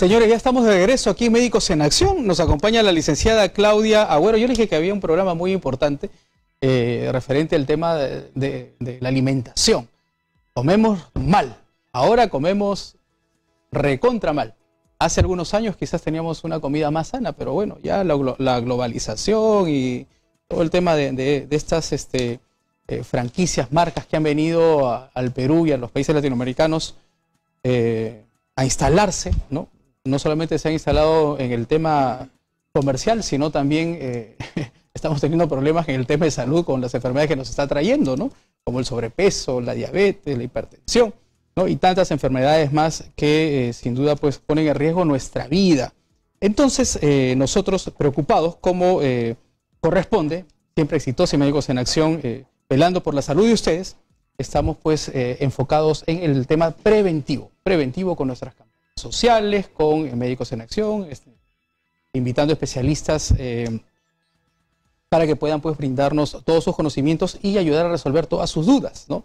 Señores, ya estamos de regreso aquí Médicos en Acción. Nos acompaña la licenciada Claudia Agüero. Yo le dije que había un programa muy importante eh, referente al tema de, la alimentación. Comemos mal. Ahora comemos recontra mal. Hace algunos años quizás teníamos una comida más sana, pero bueno, ya la, globalización y todo el tema de, estas este, eh, franquicias, marcas que han venido al Perú y a los países latinoamericanos eh, a instalarse, ¿no? no solamente se ha instalado en el tema comercial, sino también eh, estamos teniendo problemas en el tema de salud con las enfermedades que nos está trayendo, ¿no? Como el sobrepeso, la diabetes, la hipertensión, ¿no? Y tantas enfermedades más que eh, sin duda pues ponen en riesgo nuestra vida. Entonces, eh, nosotros preocupados, como corresponde, siempre exitosos y médicos en acción, velando por la salud de ustedes, estamos pues enfocados en el tema preventivo, preventivo con nuestras campañas sociales, con Médicos en Acción, este, invitando especialistas eh, para que puedan pues, brindarnos todos sus conocimientos y ayudar a resolver todas sus dudas. ¿no?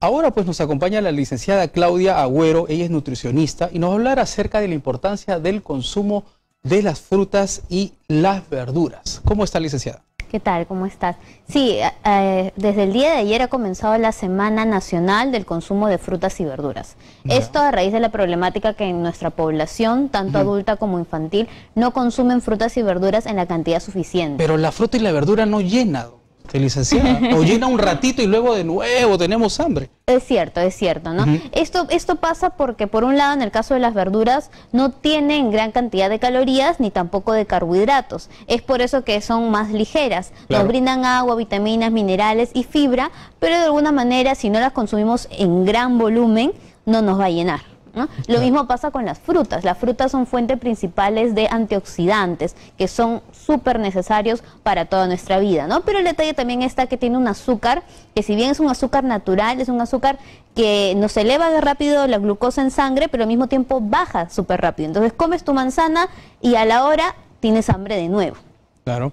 Ahora pues nos acompaña la licenciada Claudia Agüero, ella es nutricionista y nos va a hablar acerca de la importancia del consumo de las frutas y las verduras. ¿Cómo está licenciada? ¿Qué tal? ¿Cómo estás? Sí, eh, eh, desde el día de ayer ha comenzado la Semana Nacional del Consumo de Frutas y Verduras. Esto a raíz de la problemática que en nuestra población, tanto adulta como infantil, no consumen frutas y verduras en la cantidad suficiente. Pero la fruta y la verdura no licenciada. O llena un ratito y luego de nuevo tenemos hambre. Es cierto, es cierto, ¿no? esto, esto pasa porque, por un lado, en el caso de las verduras, no tienen gran cantidad de calorías ni tampoco de carbohidratos. Es por eso que son más ligeras. Nos brindan agua, vitaminas, minerales y fibra, pero de alguna manera, si no las consumimos en gran volumen, no nos va a llenar. Lo mismo pasa con las frutas. Las frutas son fuentes principales de antioxidantes que son súper necesarios para toda nuestra vida, ¿no? Pero el detalle también está que tiene un azúcar, que si bien es un azúcar natural, es un azúcar que nos eleva de rápido la glucosa en sangre, pero al mismo tiempo baja súper rápido. Entonces comes tu manzana y a la hora tienes hambre de nuevo.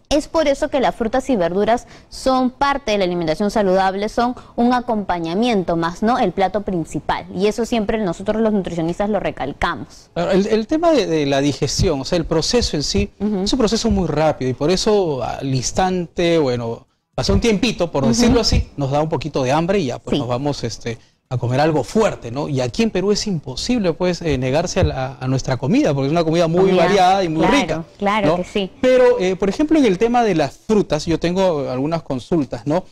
Es por eso que las frutas y verduras son parte de la alimentación saludable, son un acompañamiento más, ¿no? El plato principal. Y eso siempre nosotros los nutricionistas lo recalcamos. El, tema de, la digestión, o sea, el proceso en sí, es un proceso muy rápido y por eso al instante, bueno, pasa un tiempito, por decirlo así, nos da un poquito de hambre y ya pues nos vamos este, a comer algo fuerte, ¿no? Y aquí en Perú es imposible, pues, eh, negarse a, nuestra comida, porque es una comida muy variada y muy rica. Claro, que sí. Pero, eh, por ejemplo, en el tema de las frutas, yo tengo algunas consultas, ¿no?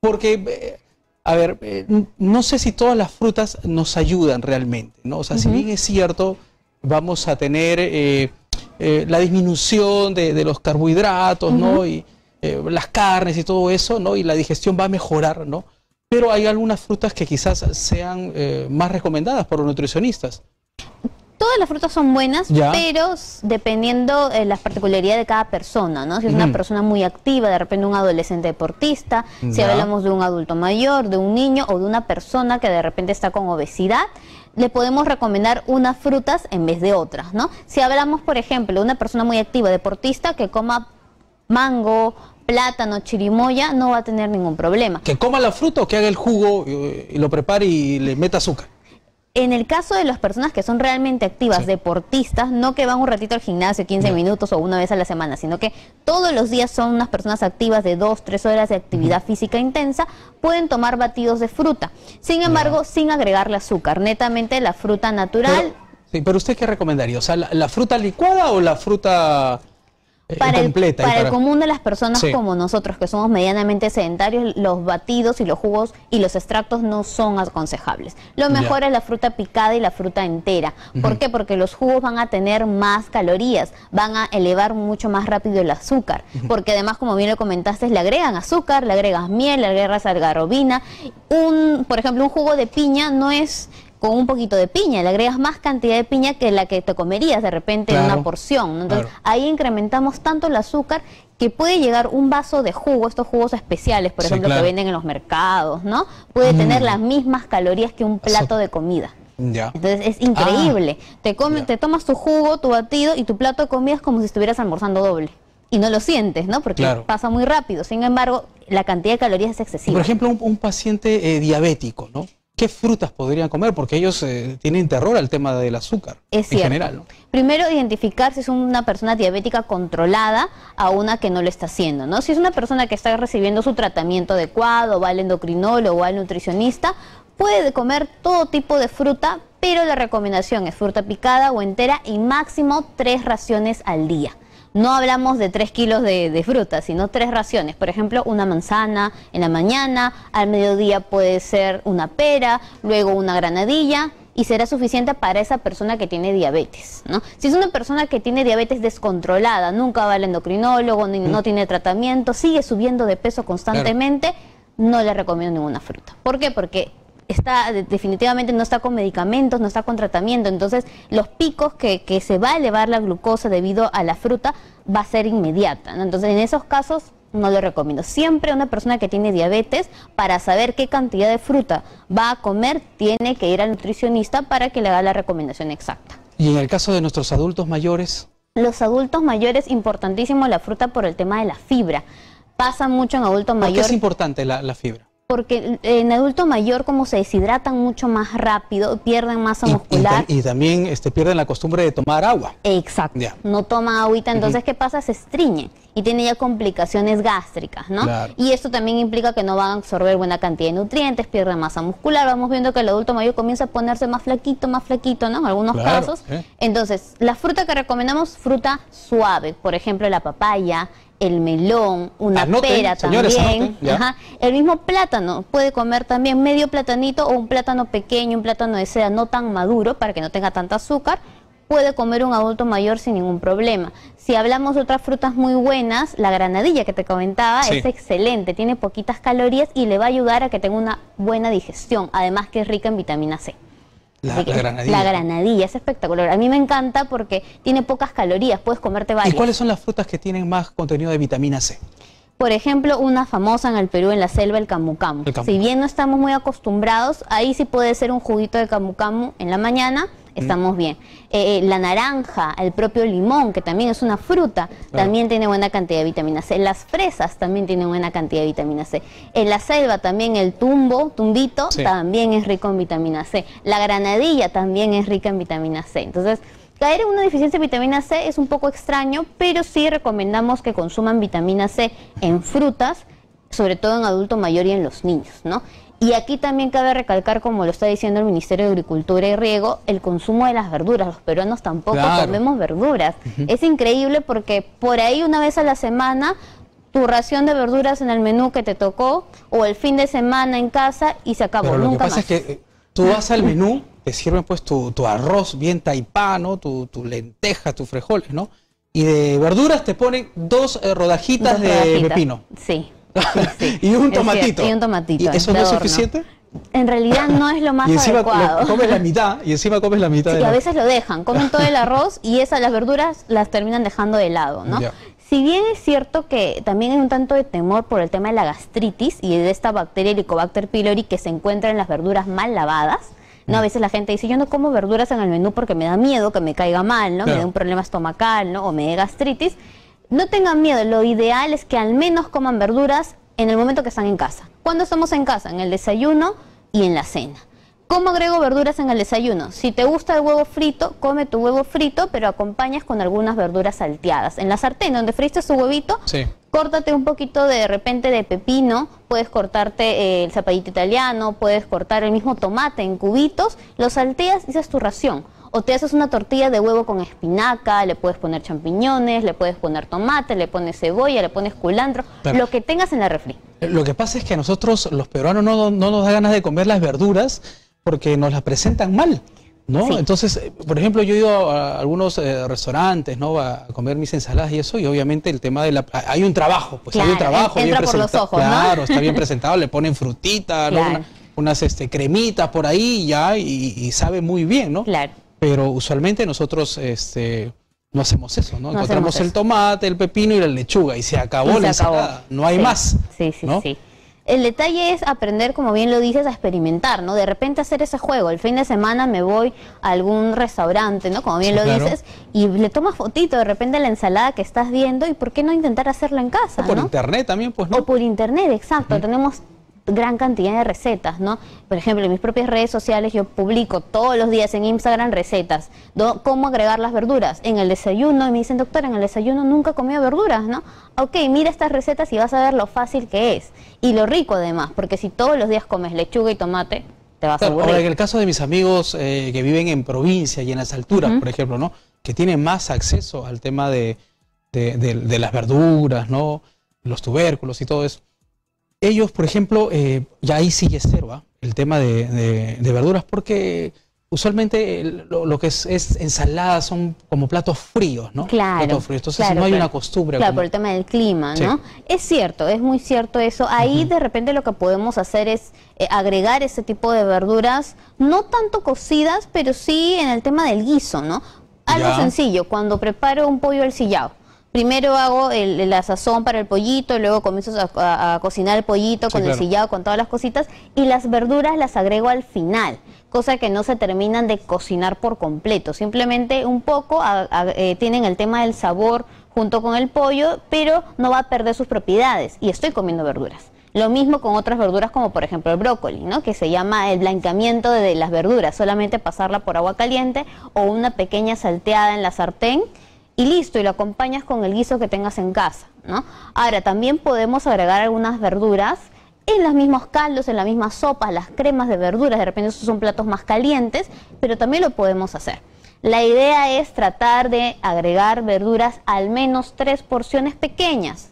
Porque, eh, a ver, no sé si todas las frutas nos ayudan realmente, ¿no? O sea, si bien es cierto, vamos a tener la disminución de, los carbohidratos, ¿no? Y las carnes y todo eso, ¿no? Y la digestión va a mejorar, ¿no? Pero hay algunas frutas que quizás sean eh, más recomendadas por los nutricionistas. Todas las frutas son buenas, pero dependiendo de las particularidades de cada persona, ¿no? Si es una persona muy activa, de repente un adolescente deportista, si hablamos de un adulto mayor, de un niño o de una persona que de repente está con obesidad, le podemos recomendar unas frutas en vez de otras, ¿no? Si hablamos, por ejemplo, de una persona muy activa, deportista, que coma mango, plátano, chirimoya, no va a tener ningún problema. ¿Que coma la fruta o que haga el jugo y, lo prepare y le meta azúcar? En el caso de las personas que son realmente activas, deportistas, no que van un ratito al gimnasio, 15 minutos o una vez a la semana, sino que todos los días son unas personas activas de 2, 3 horas de actividad física intensa, pueden tomar batidos de fruta. Sin embargo, sin agregarle azúcar, netamente la fruta natural. sí, pero usted qué recomendaría? O sea, la fruta licuada o la fruta eh, para, el, para, el, común de las personas como nosotros, que somos medianamente sedentarios, los batidos y los jugos y los extractos no son aconsejables. Lo mejor es la fruta picada y la fruta entera. ¿Por qué? Porque los jugos van a tener más calorías, van a elevar mucho más rápido el azúcar. Porque además, como bien lo comentaste, le agregan azúcar, le agregas miel, le agregas algarrobina. Un, por ejemplo, un jugo de piña no es con un poquito de piña, le agregas más cantidad de piña que la que te comerías de repente en una porción. Entonces ahí incrementamos tanto el azúcar que puede llegar un vaso de jugo, estos jugos especiales, por ejemplo, que venden en los mercados, ¿no? Puede mm. tener las mismas calorías que un plato de comida. Entonces es increíble. Ah. te, te tomas tu jugo, tu batido y tu plato de comida es como si estuvieras almorzando doble. Y no lo sientes, ¿no? Porque pasa muy rápido. Sin embargo, la cantidad de calorías es excesiva. Por ejemplo, un, paciente eh, diabético, ¿no? ¿Qué frutas podrían comer? Porque ellos eh, tienen terror al tema del azúcar es en general. Primero, identificar si es una persona diabética controlada a una que no lo está haciendo. ¿no? Si es una persona que está recibiendo su tratamiento adecuado, va al endocrinólogo o al nutricionista, puede comer todo tipo de fruta, pero la recomendación es fruta picada o entera y máximo tres raciones al día. No hablamos de tres kilos de, fruta, sino tres raciones. Por ejemplo, una manzana en la mañana, al mediodía puede ser una pera, luego una granadilla y será suficiente para esa persona que tiene diabetes. ¿no? Si es una persona que tiene diabetes descontrolada, nunca va al endocrinólogo, ni, no tiene tratamiento, sigue subiendo de peso constantemente, no le recomiendo ninguna fruta. ¿Por qué? Porque está definitivamente no está con medicamentos, no está con tratamiento, entonces los picos que, que se va a elevar la glucosa debido a la fruta va a ser inmediata. Entonces en esos casos no lo recomiendo. Siempre una persona que tiene diabetes, para saber qué cantidad de fruta va a comer, tiene que ir al nutricionista para que le haga la recomendación exacta. ¿Y en el caso de nuestros adultos mayores? Los adultos mayores, importantísimo la fruta por el tema de la fibra. Pasa mucho en adultos mayores. ¿Por qué es importante la fibra? Porque en adulto mayor como se deshidratan mucho más rápido, pierden masa muscular. Y, también este, pierden la costumbre de tomar agua. Exacto. No toma agüita, entonces ¿qué pasa? Se estriñe y tiene ya complicaciones gástricas, ¿no? Y esto también implica que no van a absorber buena cantidad de nutrientes, pierden masa muscular. Vamos viendo que el adulto mayor comienza a ponerse más flaquito, más flaquito, ¿no? En algunos casos. Entonces, la fruta que recomendamos, fruta suave, por ejemplo, la papaya, el melón, una pera también, el mismo plátano, puede comer también medio platanito o un plátano pequeño, un plátano de seda no tan maduro para que no tenga tanta azúcar, puede comer un adulto mayor sin ningún problema. Si hablamos de otras frutas muy buenas, la granadilla que te comentaba es excelente, tiene poquitas calorías y le va a ayudar a que tenga una buena digestión, además que es rica en vitamina C. La, granadilla. La granadilla, es espectacular. A mí me encanta porque tiene pocas calorías, puedes comerte varias. ¿Y cuáles son las frutas que tienen más contenido de vitamina C? Por ejemplo, una famosa en el Perú, en la selva, el camu camu. Si bien no estamos muy acostumbrados, ahí sí puede ser un juguito de camu camu en la mañana estamos bien. Eh, eh, la naranja, el propio limón, que también es una fruta, también tiene buena cantidad de vitamina C. Las fresas también tienen buena cantidad de vitamina C. En la selva también el tumbo, tumbito, también es rico en vitamina C. La granadilla también es rica en vitamina C. Entonces, Caer en una deficiencia de vitamina C es un poco extraño, pero sí recomendamos que consuman vitamina C en frutas, sobre todo en adulto mayor y en los niños, ¿no? Y aquí también cabe recalcar, como lo está diciendo el Ministerio de Agricultura y Riego, el consumo de las verduras. Los peruanos tampoco comemos verduras. Es increíble porque por ahí una vez a la semana tu ración de verduras en el menú que te tocó o el fin de semana en casa y se acabó. Pero lo que pasa es que eh, tú vas al menú, te sirven pues tu, arroz bien taipano, tu, tu lenteja, tus frijoles, ¿no? Y de verduras te ponen dos eh, rodajitas de pepino. Sí. y un tomatito. y un tomatito. ¿Y eso no es suficiente? En realidad no es lo más y encima adecuado. comes la mitad y encima comes la mitad. Sí, a veces lo dejan, comen todo el arroz y esas las verduras las terminan dejando de lado, ¿no? Si bien es cierto que también hay un tanto de temor por el tema de la gastritis y de esta bacteria Helicobacter pylori que se encuentra en las verduras mal lavadas, ¿no? A veces la gente dice, yo no como verduras en el menú porque me da miedo que me caiga mal, ¿no? Me dé un problema estomacal, ¿no? O me dé gastritis. No tengan miedo, lo ideal es que al menos coman verduras en el momento que están en casa. ¿Cuándo estamos en casa? En el desayuno y en la cena. ¿Cómo agrego verduras en el desayuno? Si te gusta el huevo frito, come tu huevo frito, pero acompañas con algunas verduras salteadas. En la sartén donde friste tu huevito, córtate un poquito de, repente de pepino, puedes cortarte eh, el zapallito italiano, puedes cortar el mismo tomate en cubitos, lo salteas y esa es tu ración o te haces una tortilla de huevo con espinaca, le puedes poner champiñones, le puedes poner tomate, le pones cebolla, le pones culantro, lo que tengas en la refri. Eh, lo que pasa es que a nosotros los peruanos no, nos da ganas de comer las verduras porque nos las presentan mal. ¿no? Entonces, eh, por ejemplo, yo he ido a algunos eh, restaurantes, ¿no? A comer mis ensaladas y eso, y obviamente el tema de la... Hay un trabajo, pues hay un trabajo bien presentado. Claro, está bien presentado, le ponen frutita, unas este, cremitas por ahí ya, y, y, sabe muy bien, ¿no? Claro. Pero usualmente nosotros este, no hacemos eso, ¿no? Encontramos el tomate, el pepino y la lechuga y se acabó la ensalada. No hay más. Sí, sí, sí. El detalle es aprender, como bien lo dices, a experimentar, ¿no? De repente hacer ese juego. El fin de semana me voy a algún restaurante, ¿no? Como bien lo dices, y le tomas fotito de repente la ensalada que estás viendo y ¿por qué no intentar hacerla en casa? O por internet también, pues, ¿no? O por internet, exacto. Tenemos gran cantidad de recetas, ¿no? Por ejemplo, en mis propias redes sociales yo publico todos los días en Instagram recetas, cómo agregar las verduras. En el desayuno, y me dicen, doctora, en el desayuno nunca he comido verduras, ¿no? Ok, mira estas recetas y vas a ver lo fácil que es. Y lo rico además, porque si todos los días comes lechuga y tomate, te vas a aburrir. Ahora, en el caso de mis amigos eh, que viven en provincia y en las alturas, por ejemplo, ¿no? Que tienen más acceso al tema de, de las verduras, ¿no? Los tubérculos y todo eso ellos, por ejemplo, eh, ya ahí sí es cero, ¿ah? el tema de, verduras, porque usualmente lo, que es, ensalada son como platos fríos, ¿no? Claro. Platos fríos. Entonces no hay una costumbre. Claro, por el tema del clima, ¿no? Es cierto, es muy cierto eso. Ahí de repente lo que podemos hacer es eh, agregar ese tipo de verduras, no tanto cocidas, pero sí en el tema del guiso, ¿no? Algo sencillo, cuando preparo un pollo al sillao primero hago la sazón para el pollito, luego comienzo a, cocinar el pollito con el sillado, con todas las cositas, y las verduras las agrego al final, cosa que no se terminan de cocinar por completo, simplemente un poco eh, tienen el tema del sabor junto con el pollo, pero no va a perder sus propiedades, y estoy comiendo verduras. Lo mismo con otras verduras como por ejemplo el brócoli, ¿no? que se llama el blanqueamiento de las verduras, solamente pasarla por agua caliente o una pequeña salteada en la sartén y listo, y lo acompañas con el guiso que tengas en casa, ¿no? Ahora, también podemos agregar algunas verduras en los mismos caldos, en las mismas sopas, las cremas de verduras, de repente esos son platos más calientes, pero también lo podemos hacer. La idea es tratar de agregar verduras al menos tres porciones pequeñas.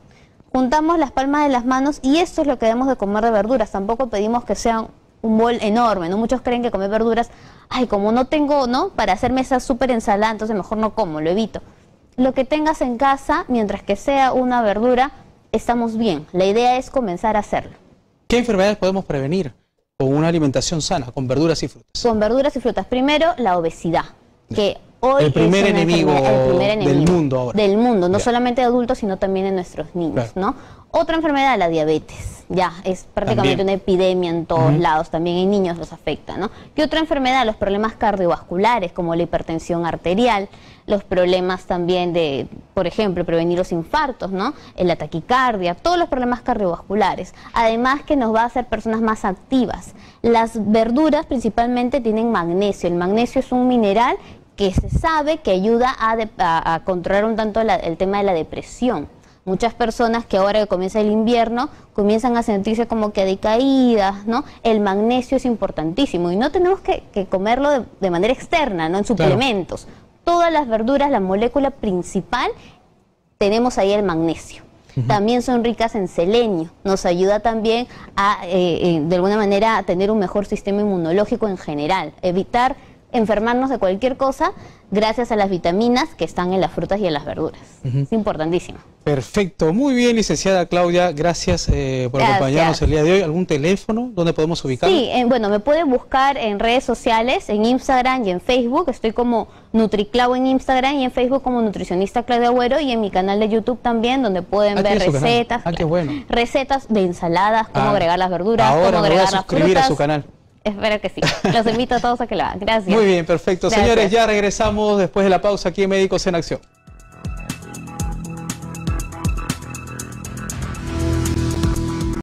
Juntamos las palmas de las manos y esto es lo que debemos de comer de verduras. Tampoco pedimos que sea un bol enorme, ¿no? Muchos creen que comer verduras, ay, como no tengo, ¿no? Para hacerme esa súper ensalada, entonces mejor no como, lo evito lo que tengas en casa, mientras que sea una verdura, estamos bien. La idea es comenzar a hacerlo. ¿Qué enfermedades podemos prevenir con una alimentación sana, con verduras y frutas? Con verduras y frutas. Primero, la obesidad, que hoy el primer, enemigo, el primer enemigo del mundo ahora. Del mundo, no solamente de adultos, sino también de nuestros niños, ¿no? Otra enfermedad, la diabetes. Ya, es prácticamente una epidemia en todos lados, también en niños los afecta, ¿no? ¿Qué otra enfermedad? Los problemas cardiovasculares, como la hipertensión arterial, los problemas también de, por ejemplo, prevenir los infartos, ¿no? La taquicardia, todos los problemas cardiovasculares. Además que nos va a hacer personas más activas. Las verduras principalmente tienen magnesio. El magnesio es un mineral que se sabe que ayuda a, controlar un tanto el tema de la depresión. Muchas personas que ahora que comienza el invierno comienzan a sentirse como que decaídas, ¿no? El magnesio es importantísimo y no tenemos que, comerlo de, manera externa, ¿no? En suplementos. Todas las verduras, la molécula principal, tenemos ahí el magnesio. También son ricas en selenio, nos ayuda también a, eh, eh, de alguna manera, a tener un mejor sistema inmunológico en general, evitar enfermarnos de cualquier cosa gracias a las vitaminas que están en las frutas y en las verduras. Es importantísimo. Perfecto, muy bien, licenciada Claudia, gracias eh, por acompañarnos el día de hoy. ¿Algún teléfono donde podemos ubicar? Sí, bueno, me pueden buscar en redes sociales, en Instagram y en Facebook. Estoy como NutriClau en Instagram y en Facebook como nutricionista Claudia Agüero y en mi canal de YouTube también, donde pueden ah, ver recetas. Ah, qué bueno. Recetas de ensaladas, cómo ah, agregar las verduras, cómo agregar las frutas. a su canal. Espero que sí. Los invito a todos a que lo hagan. Gracias. Muy bien, perfecto. Señores, ya regresamos después de la pausa aquí en Médicos en Acción.